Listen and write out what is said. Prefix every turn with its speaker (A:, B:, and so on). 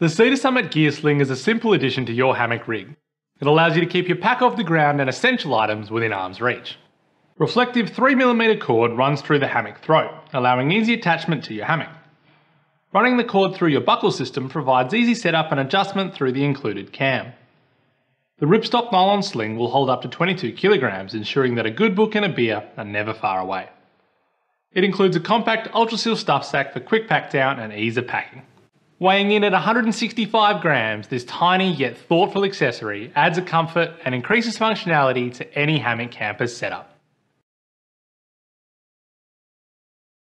A: The Sea to Summit Gear Sling is a simple addition to your hammock rig. It allows you to keep your pack off the ground and essential items within arm's reach. Reflective 3mm cord runs through the hammock throat, allowing easy attachment to your hammock. Running the cord through your buckle system provides easy setup and adjustment through the included cam. The ripstop nylon sling will hold up to 22 kilograms, ensuring that a good book and a beer are never far away. It includes a compact Ultra-Sil stuff sack for quick pack down and ease of packing. Weighing in at 165 grams, this tiny yet thoughtful accessory adds a comfort and increases functionality to any hammock camper's setup.